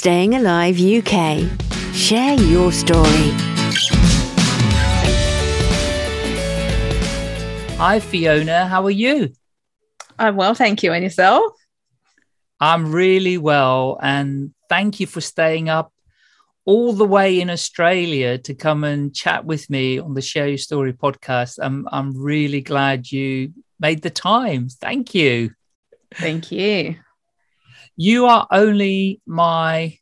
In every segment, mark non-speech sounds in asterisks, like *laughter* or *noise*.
Staying Alive UK. Share your story. Hi, Fiona. How are you? I'm well, thank you. And yourself? I'm really well. And thank you for staying up all the way in Australia to come and chat with me on the Share Your Story podcast. I'm, I'm really glad you made the time. Thank you. Thank you. You are only my,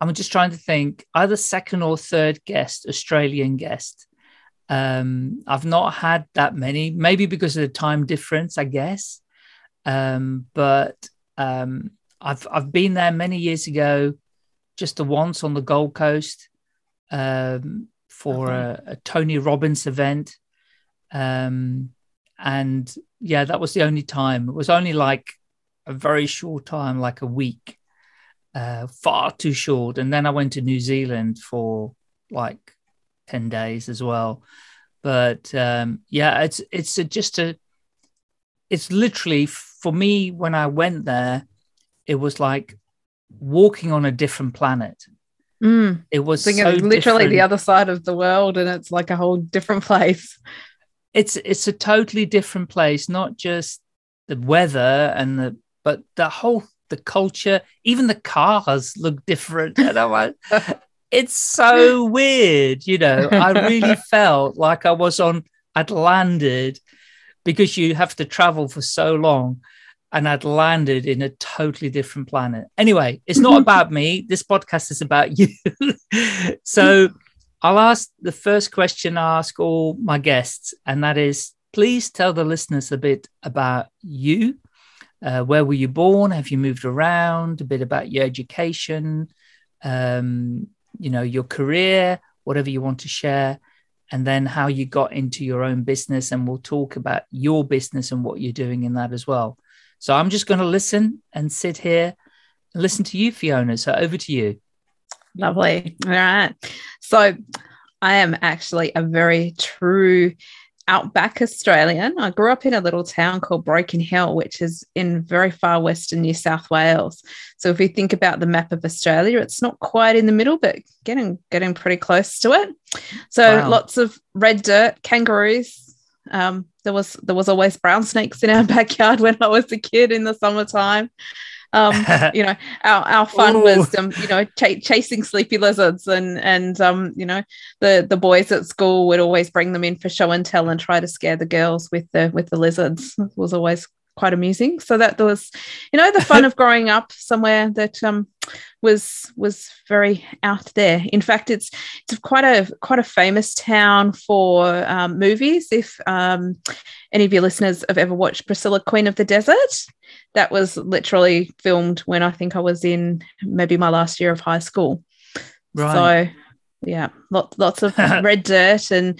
I'm just trying to think, either second or third guest, Australian guest. Um, I've not had that many, maybe because of the time difference, I guess. Um, but um, I've I've been there many years ago, just the once on the Gold Coast um, for a, a, Tony Robbins event, um, and yeah, that was the only time. It was only like a very short time, like a week, uh, far too short. And then I went to New Zealand for like 10 days as well. But um, yeah, it's it's a, just a it's literally for me when I went there, it was like walking on a different planet. Mm. It was so literally different. the other side of the world, and it's like a whole different place. It's it's a totally different place, not just the weather and the but the whole the culture, even the cars look different. And I'm like, *laughs* it's so weird, you know. I really *laughs* felt like I was on, I'd landed because you have to travel for so long and I'd landed in a totally different planet. Anyway, it's not about me. *laughs* This podcast is about you. so I'll ask the first question I ask all my guests, and that is please tell the listeners a bit about you. Uh, where were you born? Have you moved around? A bit about your education. Um, you know your career whatever you want to share and then how you got into your own business and we'll talk about your business and what you're doing in that as well so i'm just going to listen and sit here and listen to you fiona so over to you lovely all right so i am actually a very true outback Australian. I grew up in a little town called Broken Hill, which is in very far western New South Wales. So if you think about the map of Australia, it's not quite in the middle, but getting getting pretty close to it. So wow. lots of red dirt, kangaroos. Um, there was there was always brown snakes in our *laughs* backyard when I was a kid in the summertime. Um, *laughs* you know, our, our fun Ooh. was, um, you know, ch- chasing sleepy lizards and, and, um, you know, the, the boys at school would always bring them in for show and tell and try to scare the girls with the, with the lizards it was always quite amusing. So that was, you know, the fun *laughs* of growing up somewhere that um, was was very out there. In fact, it's it's quite a quite a famous town for um, movies. If um, any of your listeners have ever watched Priscilla, Queen of the Desert, that was literally filmed when I think I was in maybe my last year of high school. Right. So yeah, lots lots of red dirt and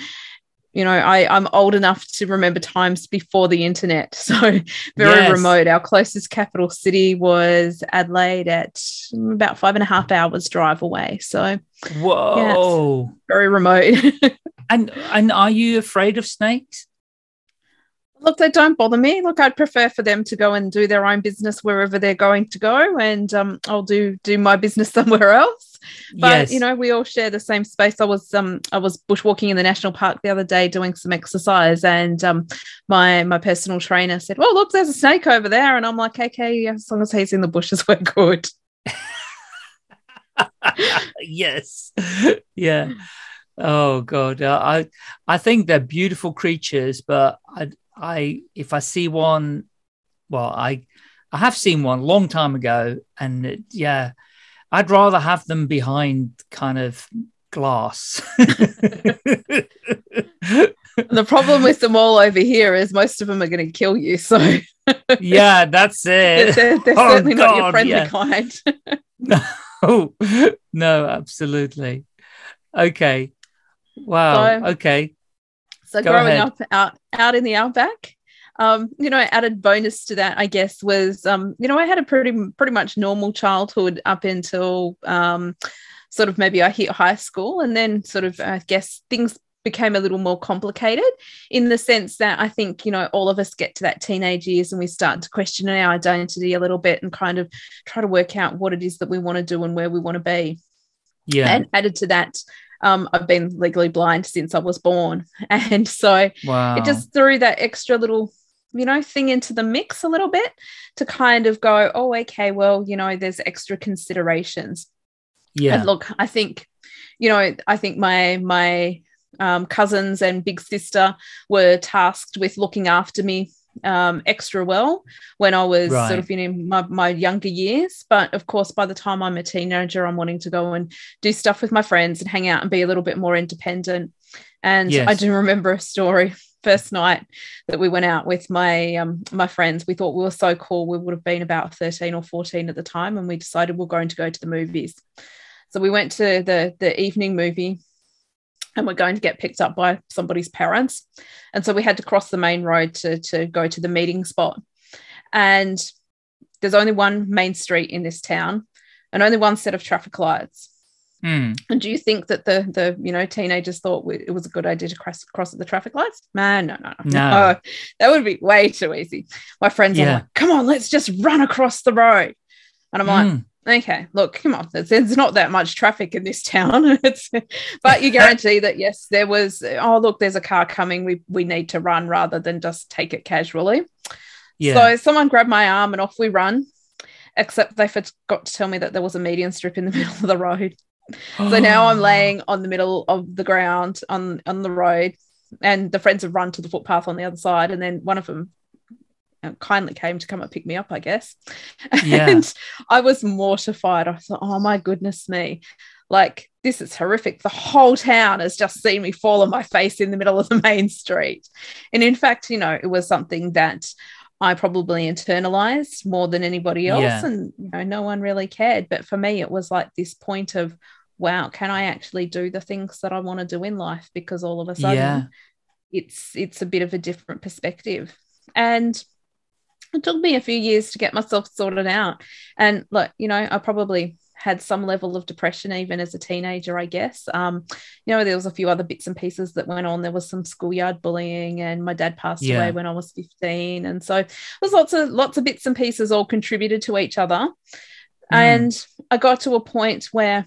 you know, I, I'm old enough to remember times before the internet. *laughs* So very yes. remote. Our closest capital city was Adelaide at about five and a half hours drive away. So whoa, yeah, very remote. *laughs* and and are you afraid of snakes? Look, they don't bother me. Look, I'd prefer for them to go and do their own business wherever they're going to go, and um, I'll do do my business *laughs* somewhere else. But yes. you know, we all share the same space. I was um I was bushwalking in the national park the other day doing some exercise, and um my my personal trainer said, "Well, look, there's a snake over there," and I'm like, "Okay, as long as he's in the bushes, *laughs* we're good." yes, yeah. Oh God, I I think they're beautiful creatures, but I I if I see one, well, I I have seen one long time ago, and it, yeah, I'd rather have them behind kind of glass. *laughs* the problem with them all over here is most of them are going to kill you. So *laughs* yeah, that's *laughs* it. they're, they're oh, certainly God, not your friendly yeah. kind. no, no, absolutely. Okay. Wow. So, okay. So Go growing ahead. up out out in the outback, um, you know, added bonus to that, I guess, was um, you know, I had a pretty pretty much normal childhood up until um, sort of maybe I hit high school, and then sort of I guess things became a little more complicated in the sense that I think, you know, all of us get to that teenage years and we start to question our identity a little bit and kind of try to work out what it is that we want to do and where we want to be. Yeah. And added to that, um, I've been legally blind since I was born. *laughs* And so wow. it just threw that extra little you know thing into the mix a little bit to kind of go oh okay well you know there's extra considerations yeah and look i think you know i think my my um, cousins and big sister were tasked with looking after me um, extra well when I was Right. sort of in my, my younger years. But of course, by the time I'm a teenager, I'm wanting to go and do stuff with my friends and hang out and be a little bit more independent. And Yes. I do remember a story first night that we went out with my um, my friends. We thought we were so cool. We would have been about 13 or 14 at the time, and we decided we're going to go to the movies. So we went to the the evening movie and we're going to get picked up by somebody's parents. And so we had to cross the main road to, to go to the meeting spot. And there's only one main street in this town and only one set of traffic lights. Hmm. And do you think that the the you know teenagers thought it was a good idea to cross cross at the traffic lights? Man, no, no, no, No. that would be way too easy. My friends are like, "Come on, let's just run across the road," and I'm like, Hmm. okay look come on there's, there's not that much traffic in this *laughs* town it's but you guarantee that yes there was oh look there's a car coming we we need to run rather than just take it casually yeah. so someone grabbed my arm and off we run except they forgot to tell me that there was a median strip in the *laughs* middle of the road so now i'm *gasps* laying on the middle of the ground on on the road and the friends have run to the footpath on the other side and then one of them uh, kindly came to come and pick me up i guess *laughs* Yeah. and i was mortified i thought oh my goodness me like this is horrific the whole town has just seen me fall on my face in the middle of the *laughs* main street and in fact you know it was something that I probably internalized more than anybody else, Yeah. and you know, no one really cared. But for me, it was like this point of, wow, can I actually do the things that I want to do in life? Because all of a sudden, Yeah. it's it's a bit of a different perspective, and it took me a few years to get myself sorted out. And look, you know, I probably had some level of depression even as a teenager, I guess. Um, you know, there was a few other bits and pieces that went on. There was some schoolyard bullying, and my dad passed Yeah. away when I was 15. And so there's lots of lots of bits and pieces all contributed to each other. And I got to a point where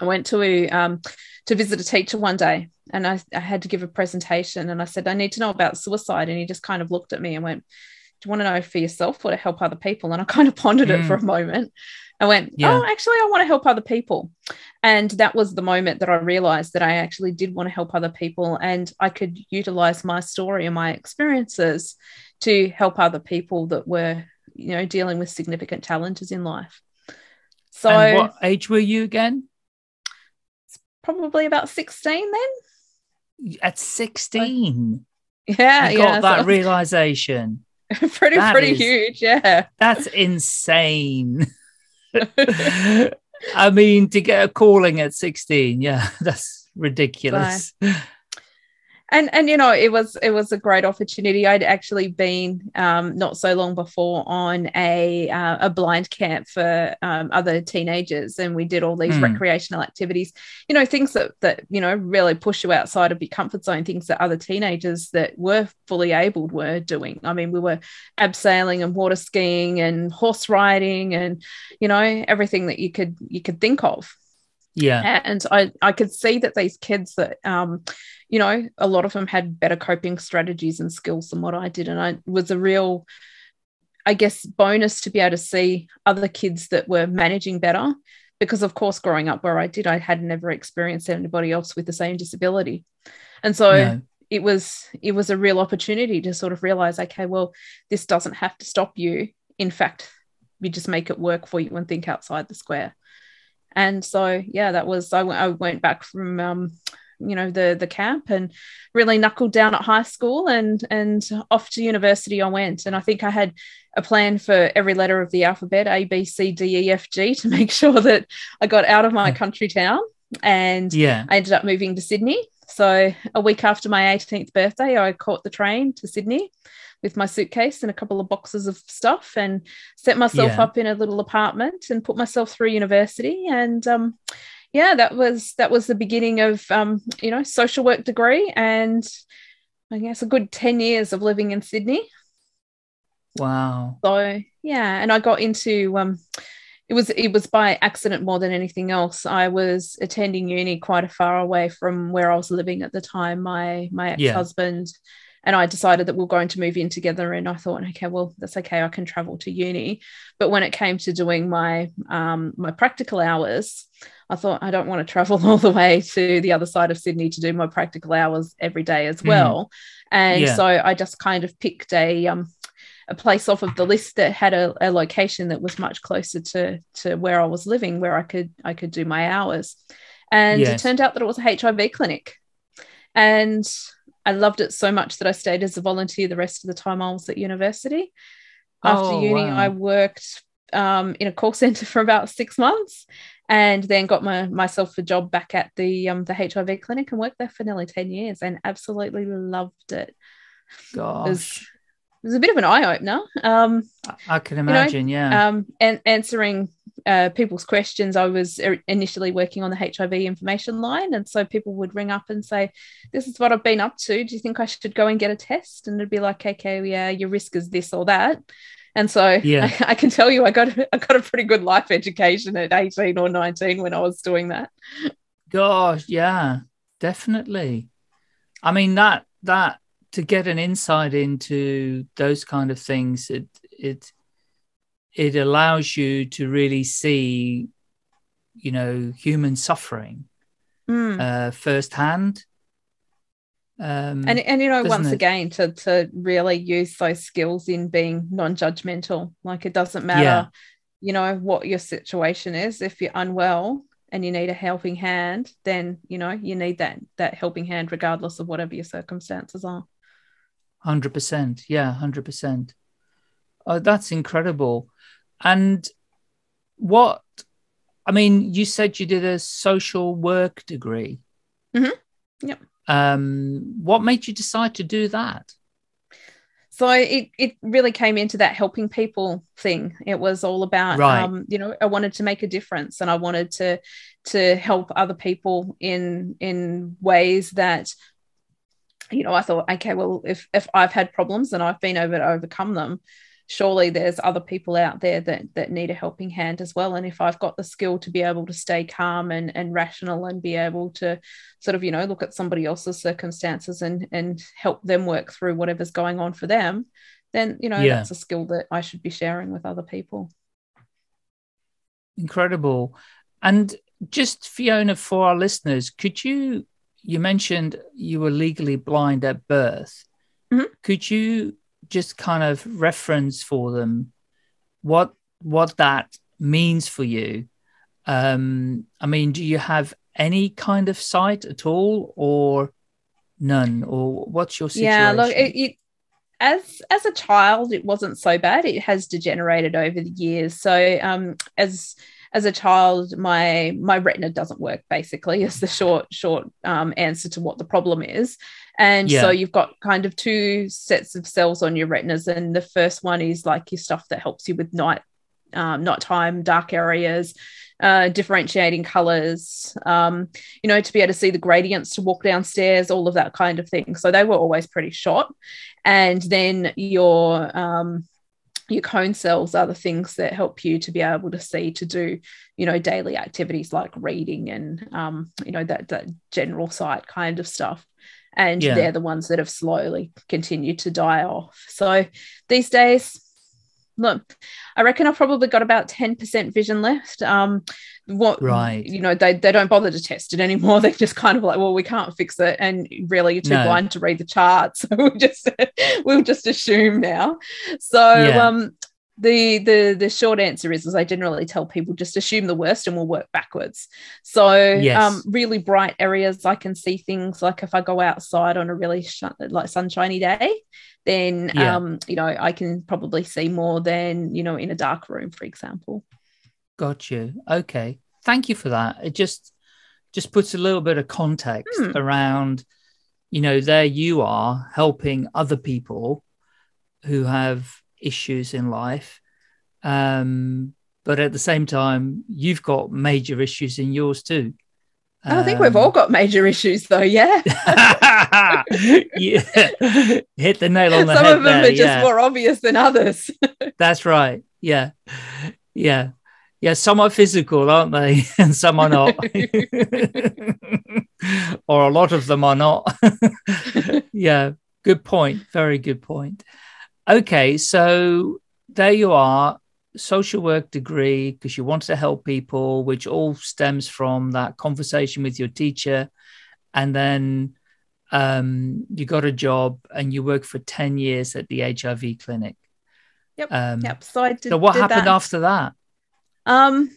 I went to um, to visit a teacher one day, and I, I had to give a presentation, and I said I need to know about suicide, and he just kind of looked at me and went, "Do you want to know for yourself or to help other people?" And I *laughs* kind of pondered it Mm. for a moment. I went, Yeah. "Oh, actually, I want to help other people," and that was the moment that I realized that I actually did want to help other people, and I could utilize my story and my experiences to help other people that were, you know, dealing with significant challenges in life. So and what age were you again? Probably about 16 then. At 16. Yeah, you yeah. got that so- realization. *laughs* pretty, that pretty is- huge. Yeah. That's insane. *laughs* I mean, to get a calling at 16, yeah, *laughs* that's ridiculous. And and you know it was it was a great opportunity i'd actually been um, not so long before on a uh, a blind camp for um, other teenagers and we did all these Hmm. recreational activities you know things that that you know really push you outside of your comfort zone things that other teenagers that were fully abled were doing i mean we were abseiling and water skiing and horse riding and you know everything that you could you could think of Yeah. and I, I could see that these kids that um you know a lot of them had better coping strategies and skills than what i did. And i was a real i guess bonus to be able to see other kids that were managing better. Because of course growing up where i did i had never experienced anybody else with the same disability. And so No. it was it was a real opportunity to sort of realize okay well this doesn't have to stop you. In fact you just make it work for you and think outside the square. And so yeah that was i, went- went back from um you know the the camp and really knuckled down at high school and and off to university i went and i think i had a plan for every letter of the alphabet a b c d e f g to make *laughs* sure that i got out of my country town and Yeah. I ended up moving to Sydney. So a week after my 18th birthday, I caught the train to Sydney with my suitcase and a couple of boxes of stuff and set myself Yeah. up in a little apartment and put myself through university. And um, yeah, that was that was the beginning of um, you know social work degree, and I guess a good ten years of living in Sydney. Wow. So yeah, and I got into um, it was it was by accident more than anything else. I was attending uni quite a far away from where I was living at the time. My my ex husband. Yeah and I decided that we are going to move in together. And I thought, okay, well, that's okay. I can travel to uni. But when it came to doing my um, my practical hours, I thought I don't want to travel *laughs* all the way to the other side of Sydney to do my practical hours every day as hmm. well. Mm. And yeah. so I just kind of picked a um, a place off of the list that had a, a location that was much closer to to where I was living, where I could I could do my hours. And yes. it turned out that it was a HIV clinic. And I loved it so much that I stayed as a volunteer the rest of the time I was at university. After oh, uni, wow. I worked um, in a call *laughs* center for about six months and then got my, myself a job back at the um, the HIV clinic and worked there for nearly 10 years and absolutely loved it. Gosh. It was, it was a bit of an eye opener. Um, I can imagine, you know, yeah. Um, and answering uh, people's questions. I was er, initially working on the HIV information line, and so people would ring up and say, "This is what I've been up to. Do you think I should go and get a test?" And it'd be like, "Okay, yeah, your risk is this or that." And so yeah. I, *laughs* I can tell you, I got I got a pretty good life education at eighteen or nineteen when I was doing that. Gosh, yeah, definitely. I mean that that to get an insight into those kind of things, it it it allows you to really see, you know, human suffering mm. uh, firsthand. Um, and and you know, once it? again, to to really use those skills in being non-judgmental. Like it doesn't matter, yeah. you know, what your situation is. If you're unwell and you need a helping hand, then you know you need that that helping hand, regardless of whatever your circumstances are. Hundred percent, yeah, hundred percent. Oh, that's incredible. And what, I mean, you said you did a social work degree. Mm-hmm. Yep. Um, what made you decide to do that? So it, it really came into that helping people thing. It was all about, right. um, you know, I wanted to make a difference and I wanted to to help other people in in ways that you know, I thought, okay, well, if if I've had problems and I've been able to overcome them, surely there's other people out there that that need a helping hand as well and if i've got the skill to be able to stay calm and and rational and be able to sort of you know look at somebody else's circumstances and and help them work through whatever's going on for them then you know yeah. that's a skill that i should be sharing with other people incredible and just fiona for our listeners could you you mentioned you were legally blind at birth mm-hmm. could you just kind of reference for them what what that means for you. Um, I mean, do you have any kind of sight at all, or none, or what's your situation? Yeah, look, it, it, as as a child, it wasn't so bad. It has degenerated over the years. So, um, as as a child, my my retina doesn't work. Basically, is the short short um, answer to what the problem is. And yeah. so you've got kind of two sets of cells on your retinas, and the first one is like your stuff that helps you with night um, nighttime, dark areas, uh, differentiating colors, um, you know, to be able to see the gradients to walk downstairs, all of that kind of thing. So they were always pretty short. And then your um, your cone cells are the things that help you to be able to see to do you know daily activities like reading and um, you know that that general sight kind of stuff and yeah. they're the ones that have slowly continued to die off. So these days look i reckon i've probably got about 10% vision left. Um what right. you know they, they don't bother to test it anymore. *laughs* They're just kind of like well we can't fix it. And really you're too no. blind to read the charts. *laughs* So we'll just *laughs* we'll just assume now. So yeah. um the the the short answer is, is I generally tell people just assume the worst and we'll work backwards. So yes. um, really bright areas, I can see things like if I go outside on a really sh- like sunshiny day, then yeah. um, you know I can probably see more than you know in a dark room, for example. Got you. Okay, thank you for that. It just just puts a little bit of context hmm. around, you know, there you are helping other people who have issues in life. Um, but at the same time, you've got major issues in yours too. I think we've all Um, got major issues, though. Yeah, *laughs* yeah. hit the nail on the some head Some of them there. are just more obvious than others. *laughs* That's right. Yeah. Yeah. Yeah. Some are physical, aren't they? *laughs* And some are not. or a lot of them are not. yeah. Good point. Very good point. Okay. So there you are. Social work degree because you want to help people, which all stems from that conversation with your teacher. And then um, you got a job and you worked for 10 years at the HIV clinic. Yep, Um, yep. So I did. so what did happened that. after that? Um,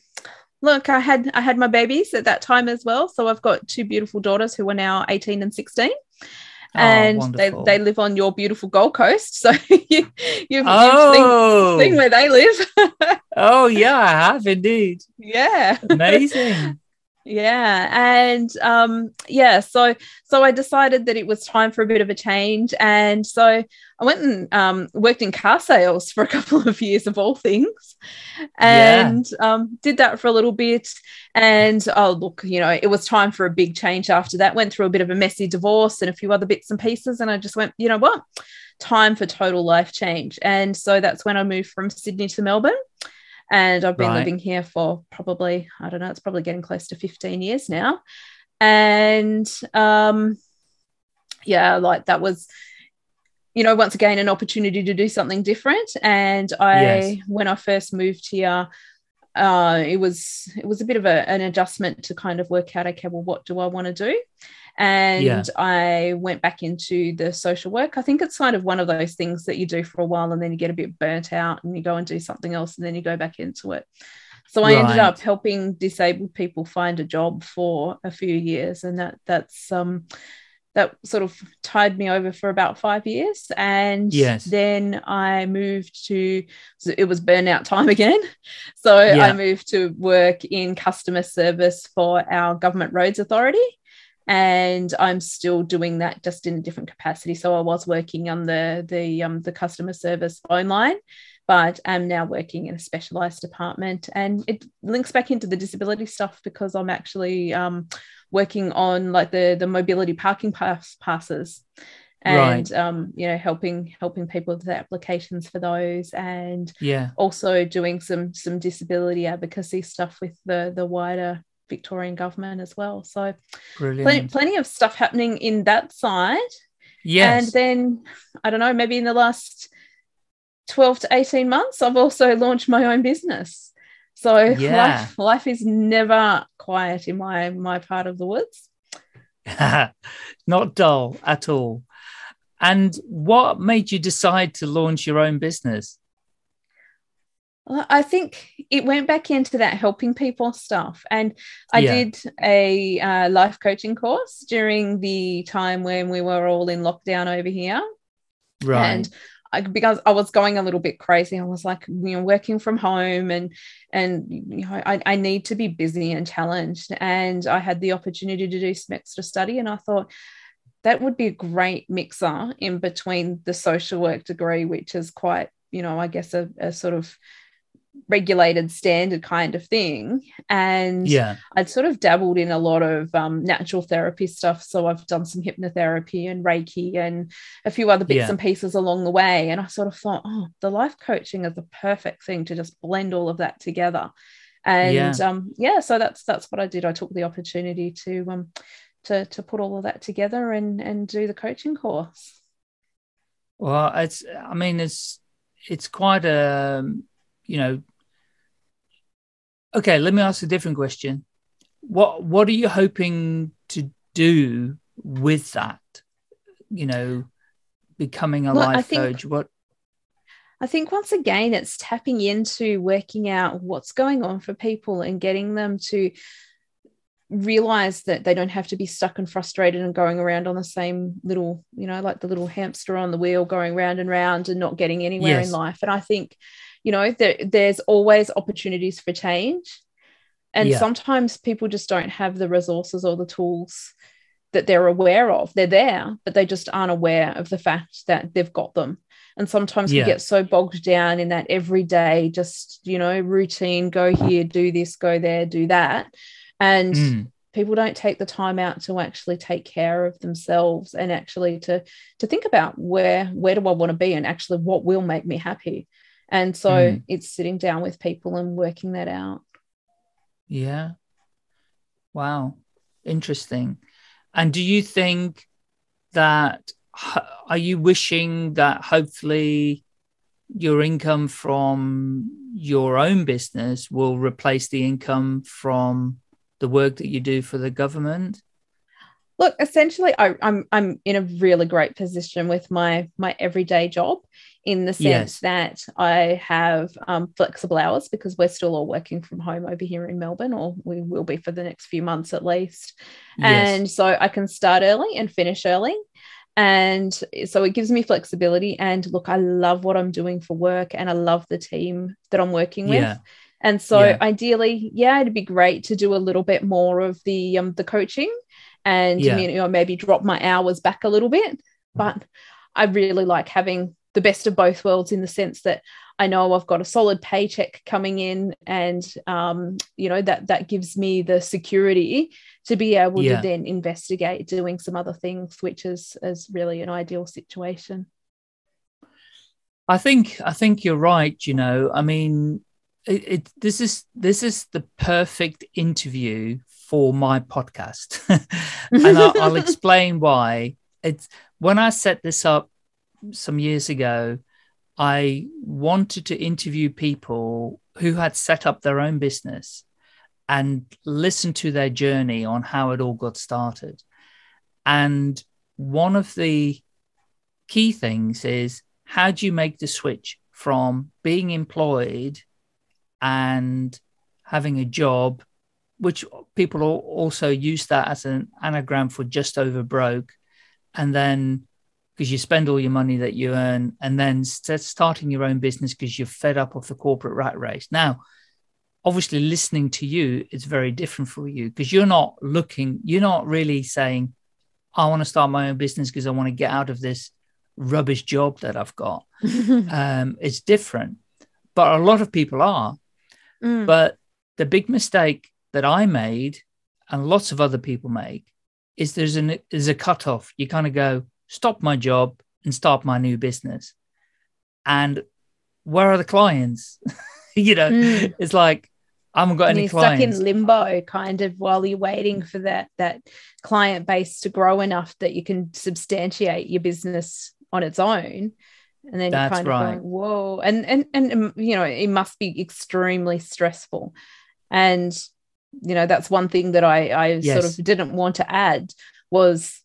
look, I had I had my babies at that time as well. So I've got two beautiful daughters who are now 18 and 16. Oh, and they, wonderful. they live on your beautiful Gold Coast. So *laughs* you, you've, you've oh, seen, seen where they live. *laughs* oh yeah, I have indeed. yeah. Amazing. Yeah. And um, yeah, so so I decided that it was time for a bit of a change. And so I went and um, worked in car sales for a *laughs* couple of years of all things. Yeah. And um, did that for a little bit. And oh look, you know, it was time for a big change after that. Went through a bit of a messy divorce and a few other bits and pieces. And I just went, you know what? Time for total life change. And so that's when I moved from Sydney to Melbourne and I've been Right. living here for probably I don't know, it's probably getting close to 15 years now. And um yeah, like that was you know, once again an opportunity to do something different and I Yes. when I first moved here uh it was it was a bit of a, an adjustment to kind of work out okay well what do I want to do and Yeah. I went back into the social work. I think it's kind of one of those things that you do for a while and then you get a bit burnt out and you go and do something else and then you go back into it. So I ended up helping disabled people find a job for a few years and that that's um that sort of tied me over for about five years and Yes. then I moved to so it was burnout time *laughs* again. So Yeah. I moved to work in customer service for our government roads authority and I'm still doing that just in a different capacity. So I was working on the the um, the customer service phone line, but I'm now working in a specialised department, and it links back into the disability stuff because I'm actually um, working on like the the mobility parking pass passes. And um, you know, helping helping people with the applications for those, and Yeah. also doing some some disability advocacy stuff with the the wider Victorian government as well. So plenty, plenty of stuff happening in that side. yes. And then I don't know, maybe in the last 12 to 18 months, I've also launched my own business. So Yeah. life, life is never quiet in my my part of the woods. *laughs* Not dull at all. And what made you decide to launch your own business? Well, I think it went back into that helping people stuff. And I Yeah. did a uh, life coaching course during the time when we were all in lockdown over here. Right. and I, because I was going a little bit crazy, I was like, you know, working from home and and you know, I, I need to be busy and challenged. And I had the opportunity to do some extra study, and I thought that would be a great mixer in between the social work degree, which is quite, you know, I guess a, a sort of regulated standard kind of thing and yeah. I'd sort of dabbled in a lot of um, natural therapy stuff. So I've done some hypnotherapy and Reiki and a few other bits Yeah. and pieces along the way. And I sort of thought, oh, the life coaching is the perfect thing to just blend all of that together. And Yeah. um, yeah, so that's that's what I did. I took the opportunity to um, to to put all of that together and and do the coaching course. Well, it's. I mean, it's it's quite a. You know. Okay, let me ask a different question. What What are you hoping to do with that? You know, becoming a Well, life think- coach. What? I think once again, it's tapping into working out what's going on for people and getting them to realize that they don't have to be stuck and frustrated and going around on the same little, you know, like the little hamster on the wheel going round and round and not getting anywhere Yes. in life. And I think, you know, there, there's always opportunities for change. And Yeah. sometimes people just don't have the resources or the tools that they're aware of. They're there, but they just aren't aware of the fact that they've got them. And sometimes Yeah. we get so bogged down in that everyday, just, you know, routine go here, do this, go there, do that. And Mm. people don't take the time out to actually take care of themselves and actually to to think about where where do I want to be and actually what will make me happy. And so Mm. it's sitting down with people and working that out. Yeah. Wow. Interesting. And do you think that are you wishing that hopefully your income from your own business will replace the income from the work that you do for the government? Look, essentially, I, I'm I'm in a really great position with my my everyday job, in the Yes. sense that I have um, flexible hours because we're still all working from home over here in Melbourne, or we will be for the next few months at least. And so I can start early and finish early. And so it gives me flexibility. And look, I love what I'm doing for work and I love the team that I'm working with. Yeah. And so Yeah. ideally, yeah, it'd be great to do a little bit more of the um the coaching and Yeah. you know maybe drop my hours back a little bit. But I really like having the best of both worlds in the sense that I know I've got a solid paycheck coming in, and um, you know that that gives me the security to be able Yeah. to then investigate doing some other things, which is is really an ideal situation. I think I think you're right. You know, I mean, it, it this is this is the perfect interview for my podcast, *laughs* and I'll, I'll *laughs* explain why. It's when I set this up some years ago, I wanted to interview people who had set up their own business and listen to their journey on how it all got started. And one of the key things is how do you make the switch from being employed and having a job, which people also use that as an anagram for just over broke, and then because you spend all your money that you earn, and then st- starting your own business because you're fed up of the corporate rat race. Now, obviously, listening to you is very different for you because you're not looking, you're not really saying, I want to start my own business because I want to get out of this rubbish job that I've got. *laughs* Um, it's different, but a lot of people are. Mm. But the big mistake that I made and lots of other people make is there's an there's a cutoff. You kind of go, stop my job and start my new business. And where are the clients? *laughs* you know, Mm. it's like I haven't got And any you're stuck in limbo kind of while you're waiting for that that client base to grow enough that you can substantiate your business on its own and then That's you're kind right. of going whoa and and and um, you know it must be extremely stressful and you know that's one thing that i i sort of didn't want to add was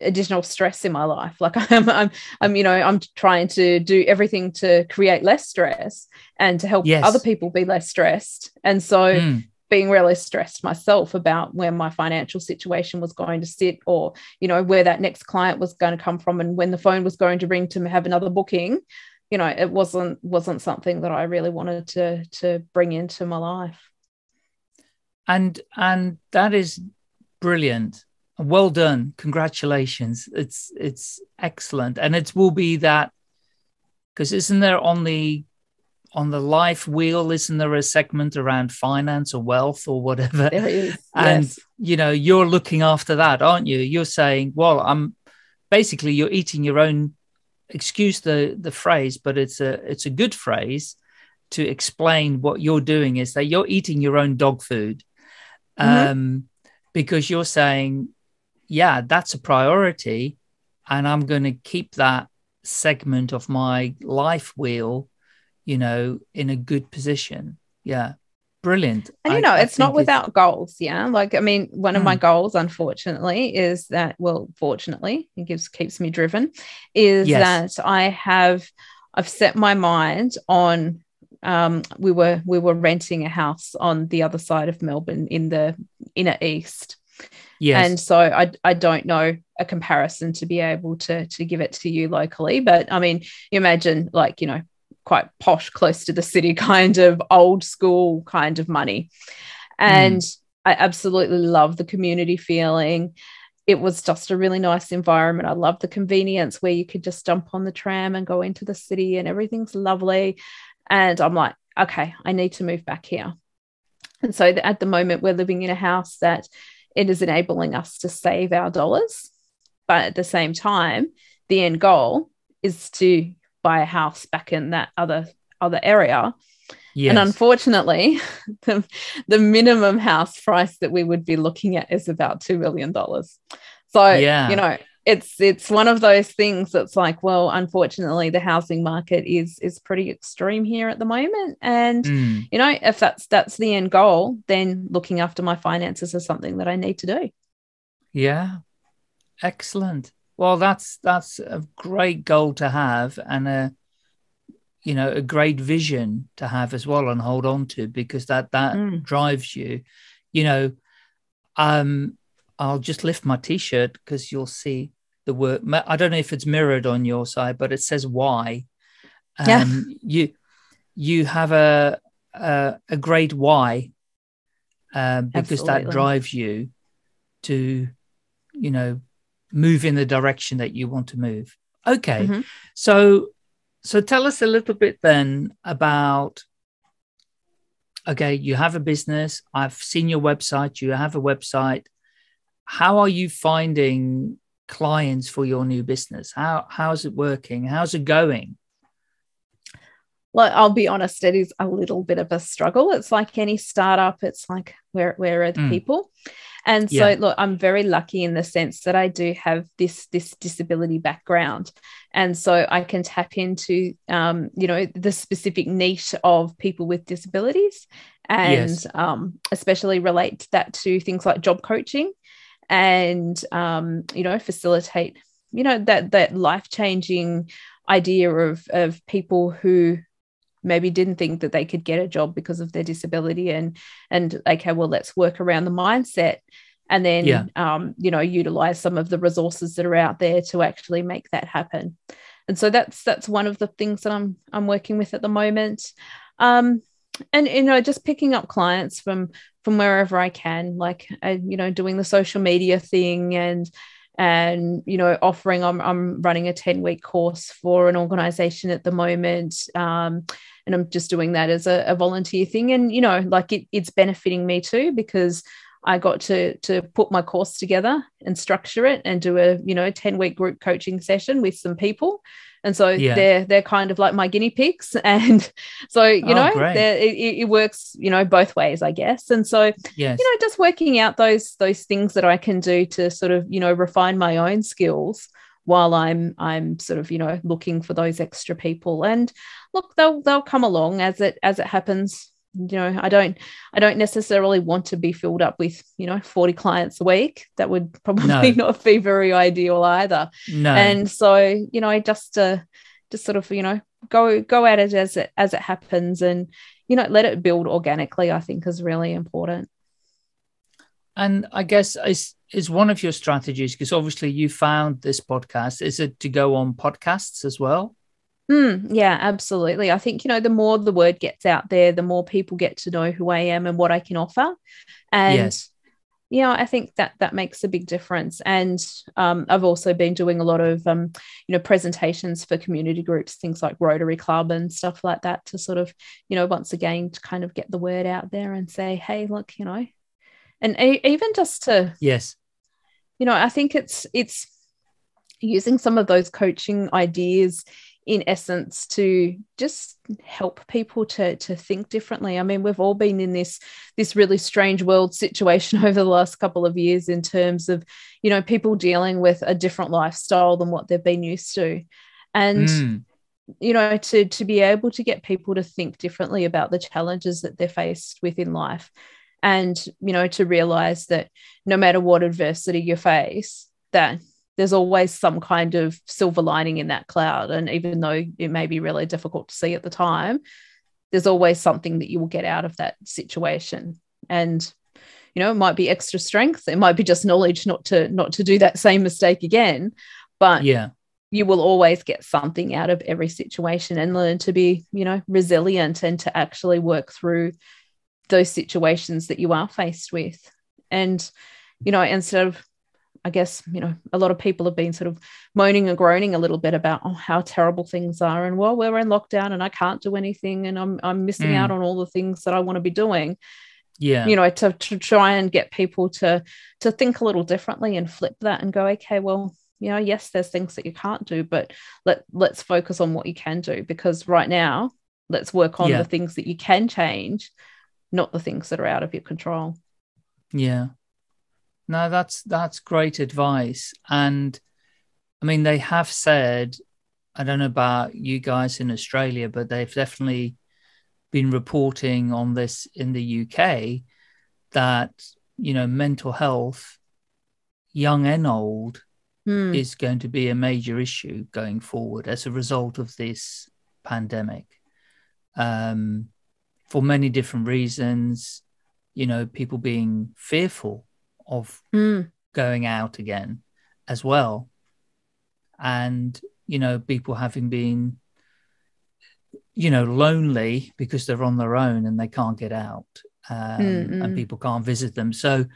additional stress in my life like *laughs* i'm i'm i'm you know i'm trying to do everything to create less stress and to help Yes. other people be less stressed and so Mm, being really stressed myself about where my financial situation was going to sit or you know where that next client was going to come from and when the phone was going to ring to have another booking you know it wasn't wasn't something that i really wanted to to bring into my life and and that is brilliant. Well done. Congratulations. It's it's excellent. And it will be that because isn't there on the on the life wheel, isn't there a segment around finance or wealth or whatever? there is And yes. you know, you're looking after that, aren't you? You're saying, well, I'm basically you're eating your own excuse the the phrase, but it's a it's a good phrase to explain what you're doing is that you're eating your own dog food. Mhm. Um, because you're saying, yeah, that's a priority, and I'm going to keep that segment of my life wheel, you know, in a good position. Yeah, brilliant. and you know I it's not think without goals yeah like i mean one of my Mm. goals unfortunately is that well fortunately it gives keeps me driven is Yes. that i have i've set my mind on um we were we were renting a house on the other side of melbourne in the inner east yes, and so I, I don't know a comparison to be able to to give it to you locally but i mean you imagine like you know quite posh close to the city *laughs* kind of old school kind of money and hmm. i absolutely love the community feeling it was just a really nice environment. I love the convenience where you could just jump on the tram and go into the city and everything's lovely. And I'm like, okay, I need to move back here. And so at the moment, we're living in a house that it is enabling us to save our dollars. But at the same time, the end goal is to buy a house back in that other other area. Yes. And unfortunately, *laughs* the, the minimum house price that we would be looking at is about $2 million. So, yeah. you know, it's it's one of those things that's like well unfortunately the housing market is is pretty extreme here at the moment. And mm. you know if that's that's the end goal then looking after my finances is something that i need to do. Yeah. Excellent. Well that's that's a great goal to have and a you know a great vision to have as well and hold on to because that that mm. drives you. You know um i'll just lift my t-shirt because you'll see the word i don't know if it's mirrored on your side but it says why um, yeah. you you have a a, a great why um, because Absolutely. that drives you to you know move in the direction that you want to move okay mm-hmm. so so tell us a little bit then about okay, you have a business. I've seen your website. You have a website. How are you finding clients for your new business? How how's it working? How's it going? Well, I'll be honest, it is a little bit of a struggle. It's like any startup, it's like where where are the mm. people? And so, yeah. look, I'm very lucky in the sense that I do have this this disability background, and so I can tap into, um, you know, the specific niche of people with disabilities, and yes. um, especially relate that to things like job coaching, and um, you know, facilitate, you know, that that life changing idea of of people who maybe didn't think that they could get a job because of their disability and and okay well let's work around the mindset and then yeah. um, you know utilize some of the resources that are out there to actually make that happen and so that's that's one of the things that i'm i'm working with at the moment um, and you know just picking up clients from from wherever i can like uh, you know doing the social media thing and and you know offering i'm, I'm running a 10 week course for an organization at the moment um, and i'm just doing that as a, a volunteer thing. And you know like it, it's benefiting me too because I got to to put my course together and structure it and do a you know 10 week group coaching session with some people and so yeah. they're they're kind of like my guinea pigs. *laughs* And so you oh, know it, it, works you know both ways I guess. And so yes. you know just working out those those things that I can do to sort of you know refine my own skills while I'm I'm sort of you know looking for those extra people. And look they'll they'll come along as it as it happens you know i don't i don't necessarily want to be filled up with you know 40 clients a week. That would *laughs* probably no. not be very ideal either. No. And so you know just uh just sort of you know go go at it as it as it happens and you know let it build organically i think is really important. And i guess is is one of your strategies because obviously you found this podcast is it to go on podcasts as well Mm, yeah, absolutely. I think, you know, the more the word gets out there, the more people get to know who I am and what I can offer. And, yes. you know, I think that that makes a big difference. And um, I've also been doing a lot of, um, you know, presentations for community groups, things like Rotary Club and stuff like that to sort of, you know, once again, to kind of get the word out there and say, hey, look, you know, and even just to, yes, you know, I think it's, it's, using some of those coaching ideas in essence to just help people to to think differently i mean we've all been in this this really strange world situation *laughs* over the last couple of years in terms of you know people dealing with a different lifestyle than what they've been used to and mm. you know to to be able to get people to think differently about the challenges that they're faced with in life and you know to realize that no matter what adversity you face that there's always some kind of silver lining in that cloud. And even though it may be really difficult to see at the time, there's always something that you will get out of that situation. And you know, it might be extra strength, it might be just knowledge not to not to do that same mistake again. But yeah, you will always get something out of every situation and learn to be, you know, resilient and to actually work through those situations that you are faced with. And, you know, instead of I guess, you know, a lot of people have been sort of moaning and groaning a little bit about oh, how terrible things are. And well, we're in lockdown and I can't do anything and I'm, I'm missing mm. out on all the things that I want to be doing. Yeah. You know, to, to try and get people to to think a little differently and flip that and go, okay, well, you know, yes, there's things that you can't do, but let let's focus on what you can do because right now, let's work on yeah. the things that you can change, not the things that are out of your control. Yeah. No, that's that's great advice. And I mean, they have said, I don't know about you guys in Australia, but they've definitely been reporting on this in the UK that, you know, mental health, young and old, mm. is going to be a major issue going forward as a result of this pandemic. Um, for many different reasons, you know, people being fearful of mm. going out again as well. And, you know, people having been, you know, lonely because they're on their own and they can't get out um, and people can't visit them. So,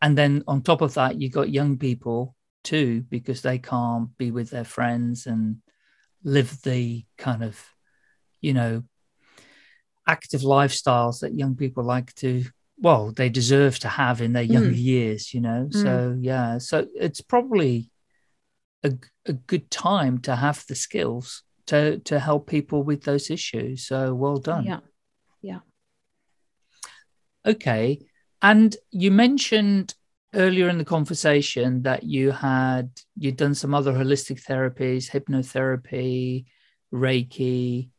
and then on top of that, you've got young people too because they can't be with their friends and live the kind of, you know, active lifestyles that young people like to well they deserve to have in their younger mm. years you know mm. so yeah so it's probably a, a good time to have the skills to to help people with those issues so well done yeah yeah okay and you mentioned earlier in the conversation that you had you'd done some other holistic therapies hypnotherapy reiki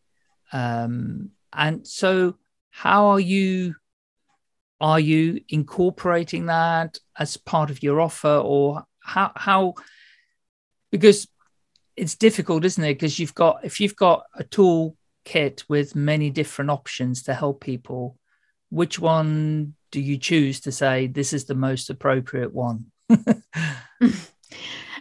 um, and so how are you are you incorporating that as part of your offer or how how because it's difficult isn't it? Because you've got if you've got a tool kit with many different options to help people which one do you choose to say this is the most appropriate one *laughs* *laughs*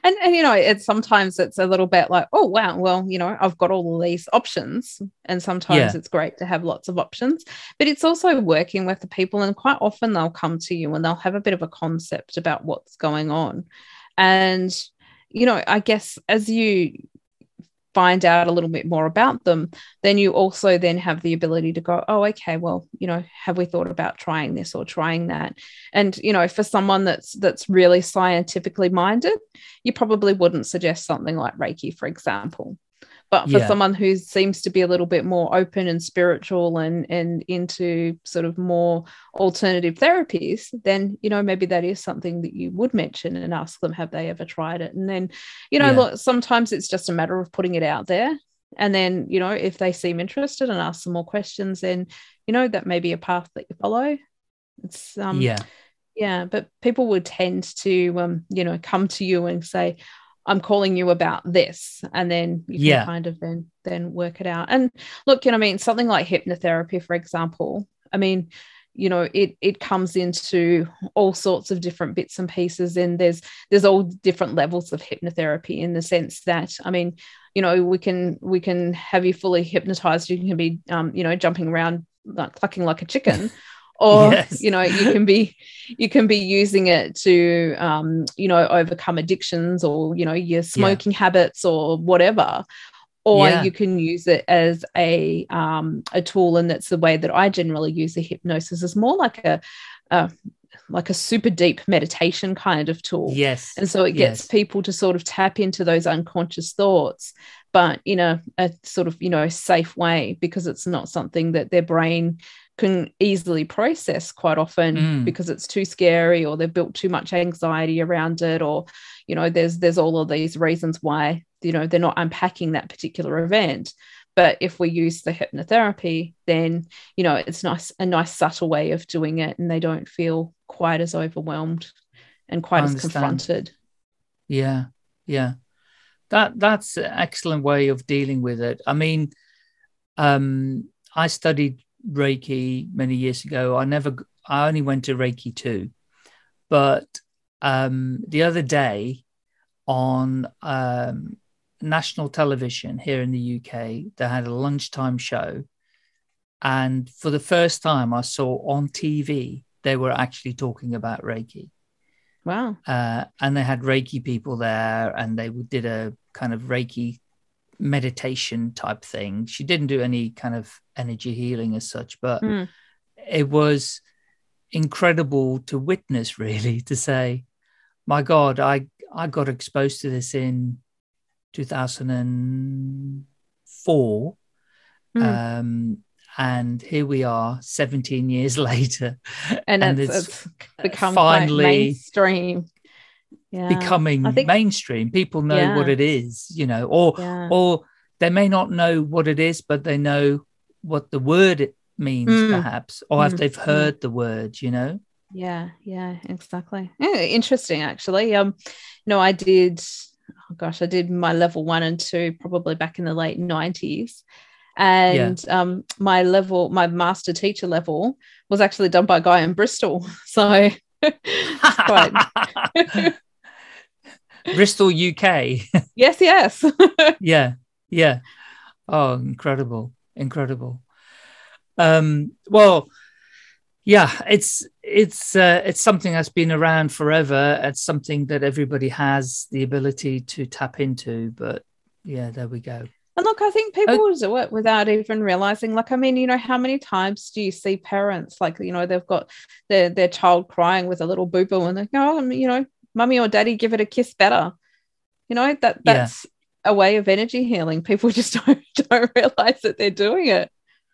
and and you know it's sometimes it's a little bit like oh wow well you know i've got all these options and sometimes yeah. it's great to have lots of options but it's also working with the people and quite often they'll come to you and they'll have a bit of a concept about what's going on and you know i guess as you find out a little bit more about them then you also then have the ability to go oh okay well you know have we thought about trying this or trying that? And you know for someone that's that's really scientifically minded you probably wouldn't suggest something like reiki for example but for yeah. someone who seems to be a little bit more open and spiritual and and into sort of more alternative therapies then you know maybe that is something that you would mention and ask them have they ever tried it and then you know yeah. look sometimes it's just a matter of putting it out there and then you know if they seem interested and ask some more questions then you know that may be a path that you follow it's um yeah yeah but people would tend to um you know come to you and say I'm calling you about this. And then you can yeah. kind of then then work it out. And look, you know, I mean, something like hypnotherapy, for example, I mean, you know, it it comes into all sorts of different bits and pieces. And there's there's all different levels of hypnotherapy in the sense that, I mean, you know, we can we can have you fully hypnotized. You can be um, you know, jumping around like clucking like a chicken. *laughs* or yes. you know you can be you can be using it to um, you know overcome addictions or you know your smoking yeah. habits or whatever or yeah. you can use it as a um, a tool and that's the way that i generally use the hypnosis is more like a, a like a super deep meditation kind of tool yes and so it gets yes. people to sort of tap into those unconscious thoughts but in a, a sort of you know safe way because it's not something that their brain can easily process quite often mm. because it's too scary or they've built too much anxiety around it or you know there's there's all of these reasons why you know they're not unpacking that particular event. But if we use the hypnotherapy then you know it's nice a nice subtle way of doing it and they don't feel quite as overwhelmed and quite as confronted. Yeah yeah. That that's an excellent way of dealing with it. I mean um i studied Reiki many years ago. I never, I only went to Reiki 2. But um, the other day on um, national television here in the UK, they had a lunchtime show. And for the first time, I saw on TV, they were actually talking about Reiki. Wow. uh, and they had Reiki people there, and they did a kind of Reiki meditation type thing. She didn't do any kind of energy healing as such, but Mm. it was incredible to witness. *laughs* Really, to say, "My God, I I got exposed to this in 2004." Mm. Um, and here we are 17 years *laughs* later and, and it's, it's become finally mainstream. Yeah. becoming think- mainstream people know what it is you know or Yeah. or they may not know what it is but they know what the word it means Mm. perhaps or if Mm. they've heard the word you know Yeah, yeah, exactly. Yeah, interesting, actually. Um, no, I did. Oh gosh, I did my level one and two probably back in the late nineties, and um, my level, my master teacher level, was actually done by a guy in Bristol. *laughs* So, *laughs* quite, *laughs* bristol uk yes, yes, yeah yeah oh incredible incredible um well yeah it's it's uh, it's something that's been around forever it's something that everybody has the ability to tap into but yeah there we go And look, I think people will do it without even realizing. Like, I mean, you know, how many times do you see parents like, you know, they've got their their child crying with a little boo boo, and they go, oh, you know, mummy or daddy, give it a kiss better. You know, that that's a way of energy healing. People *laughs* just don't don't realize that they're doing it.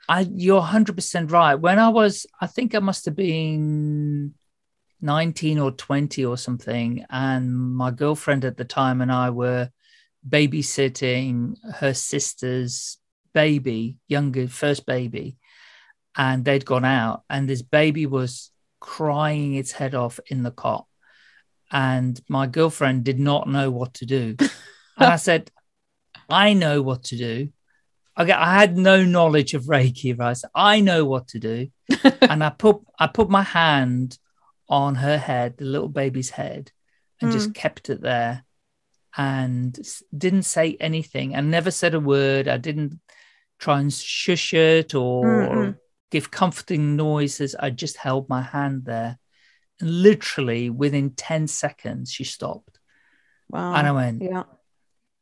I you're 100% right. When I was I think I must have been 19 or 20 or something and my girlfriend at the time and I were babysitting her sister's baby, younger first baby and they'd gone out and this baby was crying its head off in the cot and my girlfriend did not know what to do. and I said I know what to do. Okay, I had no knowledge of Reiki, right? So I know what to do. *laughs* and I put I put my hand on her head, the little baby's head, and just mm. kept it there and didn't say anything and never said a word. I didn't try and shush it or Mm-mm. give comforting noises. I just held my hand there. And literally within 10 seconds, she stopped. Wow. And I went, yeah.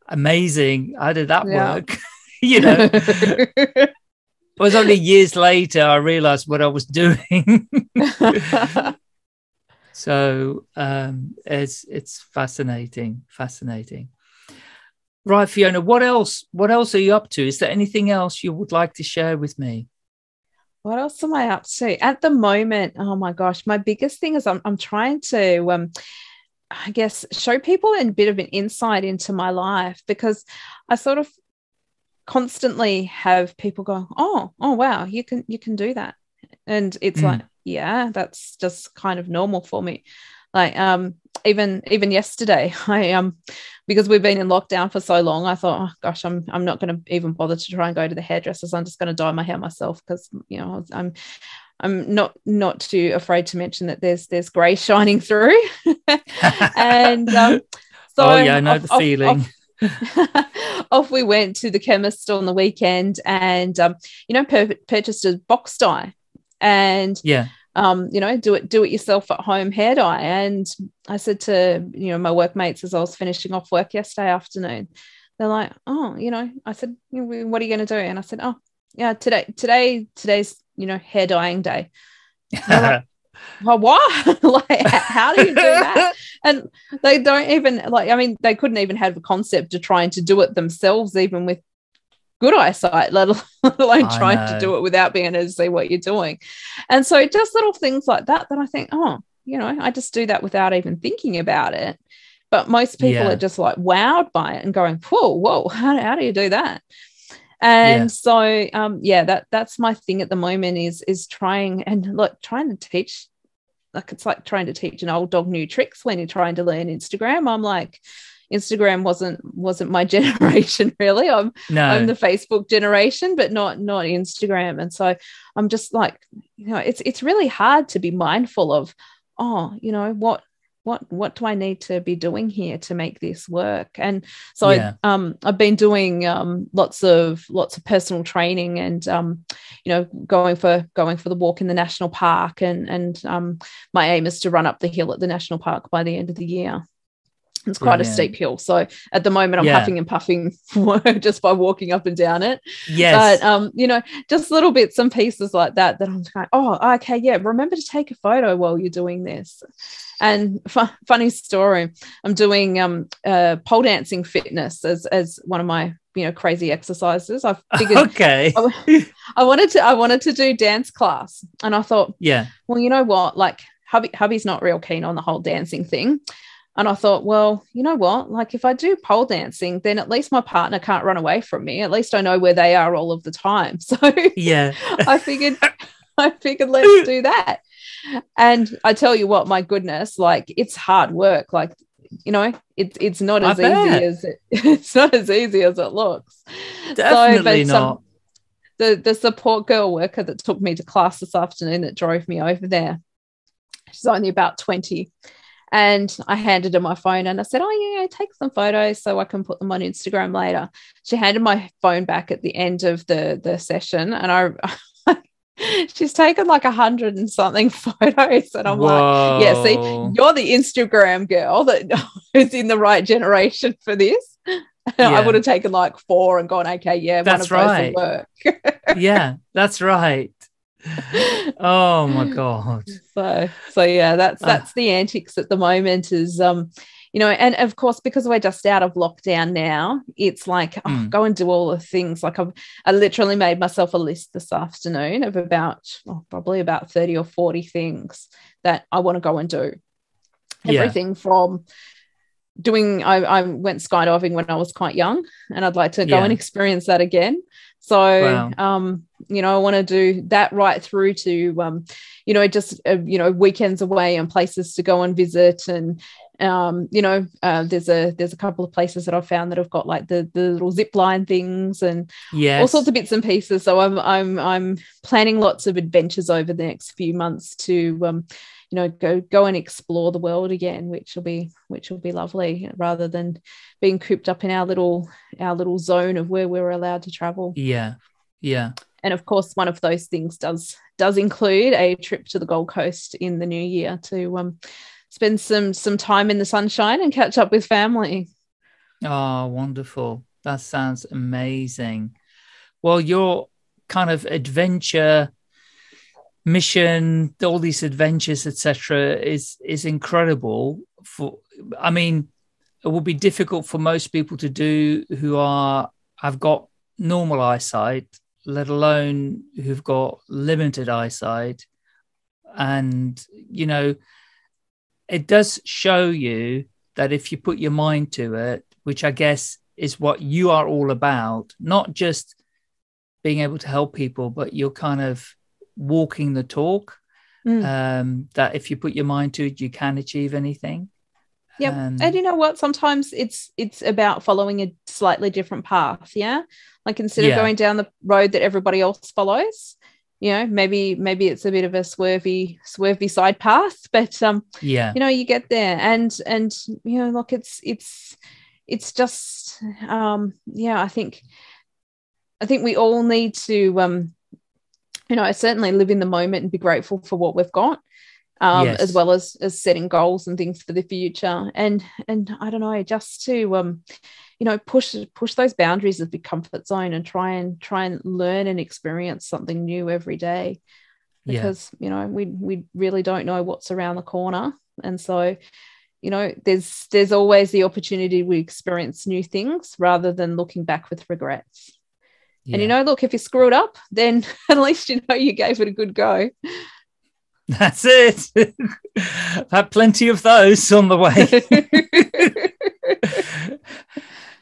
Amazing. How did that Yeah. work? *laughs* you know, *laughs* it was only years later I realized what I was doing. *laughs* so um, it's it's fascinating, fascinating. Right, Fiona. What else? What else are you up to? Is there anything else you would like to share with me? What else am I up to at the moment? Oh my gosh, my biggest thing is I'm I'm trying to um I guess show people a bit of an insight into my life because I sort of constantly have people go, "Oh, oh wow, you can you can do that." And it's Mm. like, yeah, that's just kind of normal for me. Like um even even yesterday, *laughs* I um because we've been in lockdown for so long, I thought, oh gosh, I'm I'm not going to even bother to try and go to the hairdressers. I'm just going to dye my hair myself because you know I'm I'm not not too afraid to mention that there's there's grey *laughs* shining through, *laughs* and um, so oh yeah, I know off- the off- feeling. off- *laughs* off we went to the chemist on the weekend, and um, you know pur- purchased a box dye, and yeah, um, you know, do it, do it yourself at home hair dye. And I said to, you know, my workmates as I was finishing off work yesterday afternoon, they're like, oh, you know, I said, what are you going to do? And I said, oh, yeah, today, today, today's, you know, hair dyeing day. *laughs* Like, well, what? *laughs* like, how do you do that? *laughs* And they don't even like, I mean, they couldn't even have a concept of trying to do it themselves, even with good eyesight, let alone, let alone I trying know. to do it without being able to see what you're doing. And so just little things like that that I think, oh, you know, I just do that without even thinking about it. But most people Yeah. are just like wowed by it and going, whoa, whoa, how, how do you do that? And Yeah. so um yeah, that that's my thing at the moment is is trying and look, trying to teach like it's like trying to teach an old dog new tricks when you're trying to learn Instagram. I'm like, Instagram wasn't wasn't my *laughs* generation really. I'm no, I'm the Facebook generation, but not not Instagram. And so I'm just like, you know, it's it's really hard to be mindful of, oh, you know, what what what do I need to be doing here to make this work? And so Yeah. um, I've been doing um, lots of lots of personal training and um, you know going for going for the walk in the national park and and um, my aim is to run up the hill at the national park by the end of the year. It's quite a steep hill, so at the moment I'm Yeah. huffing and puffing *laughs* just by walking up and down it. Yes. But um, you know, just little bits and pieces like that that I'm going, oh, okay, yeah. Remember to take a photo while you're doing this. And fu- funny story, I'm doing um uh pole dancing fitness as as one of my you know crazy exercises. I *laughs* figured okay. I wanted to I wanted to do dance class, and I thought, Yeah. well, you know what? Like hubby, hubby's not real keen on the whole dancing thing. And I thought, well, you know what? Like if I do pole dancing, then at least my partner can't run away from me. At least I know where they are all of the time. *laughs* So Yeah. I figured *laughs* I figured let's *laughs* do that. And I tell you what, my goodness, like it's hard work. Like, you know, it's it's not I as easy as it, it's not as easy as it looks. Definitely but, um, not. the the support girl worker that took me to class this afternoon that drove me over there she's only about 20 and i handed her my phone and i said oh yeah take some photos so i can put them on instagram later she handed my phone back at the end of the the session and i *laughs* she's taken like a hundred and something *laughs* photos and i'm like yeah, see, you're the Instagram girl that *laughs* is in the right generation for this. Yeah. I would have taken like four and gone, okay, yeah, That's one of those right. will work. yeah, that's right. Oh my god. so so yeah that's Ah. that's the antics at the moment is um you know and of course because we're just out of lockdown now it's like oh, Mm. go and do all the things like I've I literally made myself a list this afternoon of about oh, probably about 30 or 40 things that I want to go and do Yeah. everything from doing I, I went skydiving when I was quite young and I'd like to go Yeah. and experience that again so Wow. um you know I want to do that right through to um you know just uh, you know weekends away and places to go and visit and um you know uh, there's a there's a couple of places that I've found that have got like the the little zip line things and Yes. all sorts of bits and pieces. So I'm I'm I'm planning lots of adventures over the next few months to um, you know, go go and explore the world again, which will be which will be lovely, rather than being cooped up in our little our little zone of where we're allowed to travel. yeah. Yeah. And of course, one of those things does does include a trip to the Gold Coast in the new year to um, spend some some time in the sunshine and catch up with family. Oh, wonderful. That sounds amazing. Well, your kind of adventure mission, all these adventures, etc., is is incredible. For I mean, it would be difficult for most people to do who are have got normal eyesight, let alone who've got limited eyesight. And you know, it does show you that if you put your mind to it, which I guess is what you are all about, not just being able to help people, but you're kind of walking the talk. Mm. Um, that if you put your mind to it, you can achieve anything. Yep. Um, and you know what? Sometimes it's it's about following a slightly different path. Yeah. Like instead Yeah. of going down the road that everybody else follows, you know, maybe maybe it's a bit of a swervy, swervy side path, *laughs* but um, yeah, you know, you get there and and you know, look, it's it's it's just um yeah, I think I think we all need to um you know, I certainly live in the moment and be grateful for what we've got um, Yes. as well as as setting goals and things for the future. And and i don't know just to um you know push push those boundaries of the comfort zone and try and try and learn and experience something new every day. Yeah, because you know we we really don't know what's around the corner. And so you know there's there's always the opportunity we experience new things rather than looking back with regrets and you know look if you screw it up then *laughs* at least you know you gave it a good go *laughs* that's it. I've *laughs* had plenty of those on the way.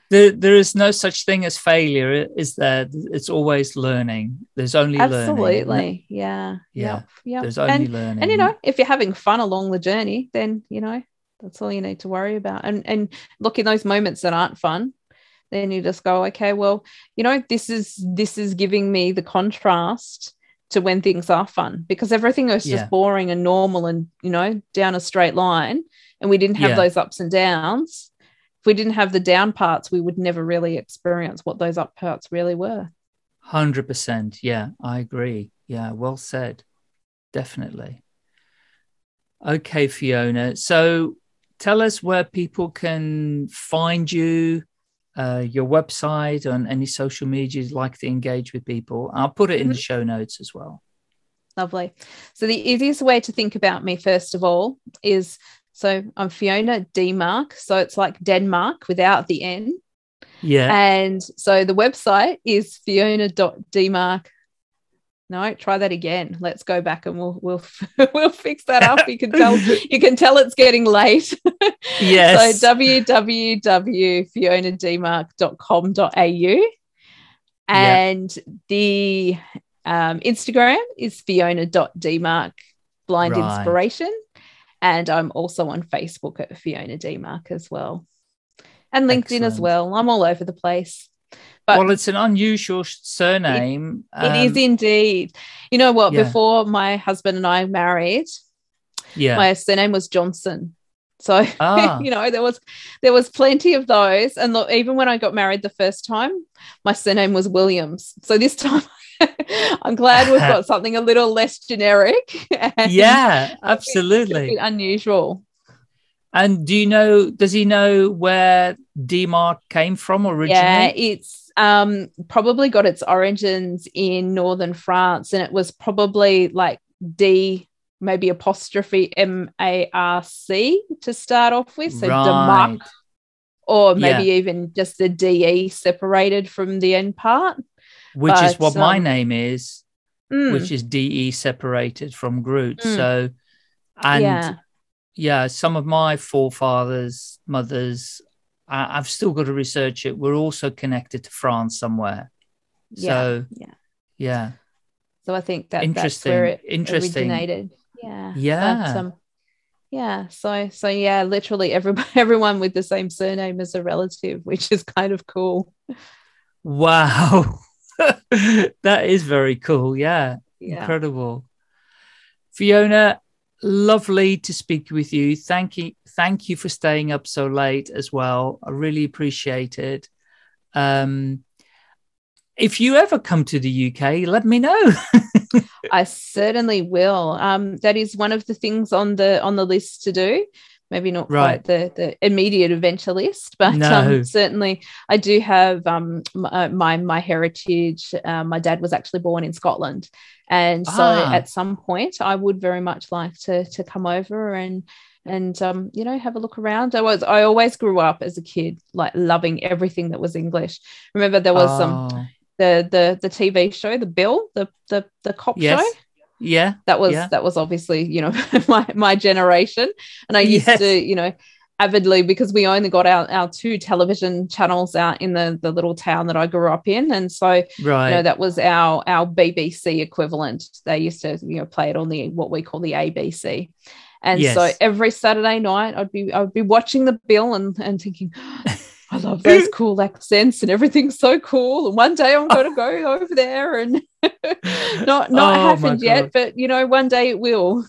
there, there is no such thing as failure, is there? It's always learning. There's only learning. absolutely yeah Yeah. Yep. Yep. There's only and, learning. and you know if you're having fun along the journey then you know that's all you need to worry about and and look in those moments that aren't fun then you just go okay well you know this is this is giving me the contrast to when things are fun because everything was just boring and normal and you know down a straight line and we didn't have Yeah. those ups and downs if we didn't have the down parts we would never really experience what those up parts really were Hundred percent. Yeah, I agree. Yeah, well said. Definitely. Okay, Fiona. So tell us where people can find you, uh, your website, and any social media you'd like to engage with people. I'll put it in the show notes as well. Lovely. So the easiest way to think about me, first of all, is so I'm Fiona Demark. So it's like Denmark without the N. Yeah. And so the website is fiona.demark. No, try that again. Let's go back and we'll we'll *laughs* we'll fix that up. You can tell *laughs* you can tell it's getting late. *laughs* yes. So www.fionademark.com.au and the um, Instagram is fiona.demark blind Right. inspiration. And I'm also on Facebook at Fiona Demark as well. And LinkedIn as well. I'm all over the place. But- well, it's an unusual surname. it is Um, indeed. You know what? yeah. Before my husband and I married, Yeah. my surname was Johnson. So Ah. *laughs* you know there was there was plenty of those, and look, even when I got married the first time, my surname was Williams. So this *laughs* time, I'm glad we've got *laughs* something a little less generic. yeah, uh, it's a bit absolutely. unusual. And do you know? Does he know where Demark came from originally? Yeah, it's um, probably got its origins in northern France, and it was probably like D, maybe apostrophe M A R C to start off with. So right. or maybe even just the D E separated from the end part. Which is but, what my um, name is, Mm, which is DE separated from Groot. Mm. So, and yeah, yeah. some of my forefathers, mothers, I, I've still got to research it. We're also connected to France somewhere. yeah, So, yeah. yeah, So I think that that's interesting. where it interesting. originated. Yeah, Yeah. But, um, yeah. So so yeah, literally every *laughs* everyone with the same surname as a relative, which is kind of cool. Wow. *laughs* that is very cool. Yeah. Yeah. Incredible. Fiona, lovely to speak with you. Thank you. Thank you for staying up so late as well. I really appreciate it. Um, if you ever come to the UK, let me know. *laughs* I certainly will. Um, that is one of the things on the on the list to do. Maybe not Right. quite the, the immediate adventure list, *laughs* but No. um, certainly I do have um, my, uh, my my heritage. Uh, my dad was actually born in Scotland, and so Ah. at some point I would very much like to to come over and and um, you know have a look around. I was I always grew up as a kid like loving everything that was English. Remember there was um Oh, the the the TV show, the Bill, the the the cop yes. show Yeah. that was Yeah. that was obviously you know *laughs* my my generation and i used Yes. to you know avidly because we only got our, our two television channels out in the the little town that i grew up in and so Right. you know that was our our bbc equivalent they used to you know play it on the what we call the abc and so every saturday night i'd be i'd be watching the bill and and thinking *laughs* I love those *laughs* cool accents and everything's so cool. And one day I'm going to go *laughs* over there and *laughs* not not Oh, happened yet, but you know, one day it will.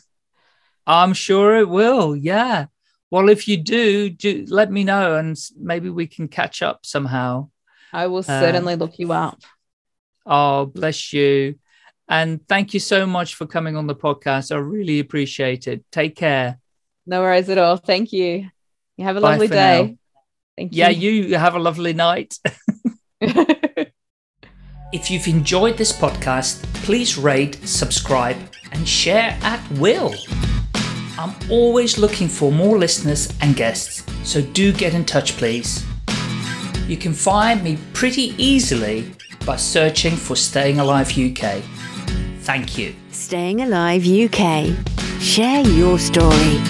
I'm sure it will. Yeah. Well, if you do, do let me know and maybe we can catch up somehow. I will Uh, certainly look you up. Oh, bless you. And thank you so much for coming on the podcast. I really appreciate it. Take care. No worries at all. Thank you. You have a Bye lovely day. now. Thank Yeah, you. you have a lovely night. *laughs* If you've enjoyed this podcast, please rate, subscribe, and share at will. I'm always looking for more listeners and guests, so do get in touch, please. You can find me pretty easily by searching for Staying Alive UK. Thank you. Staying Alive UK. Share your story.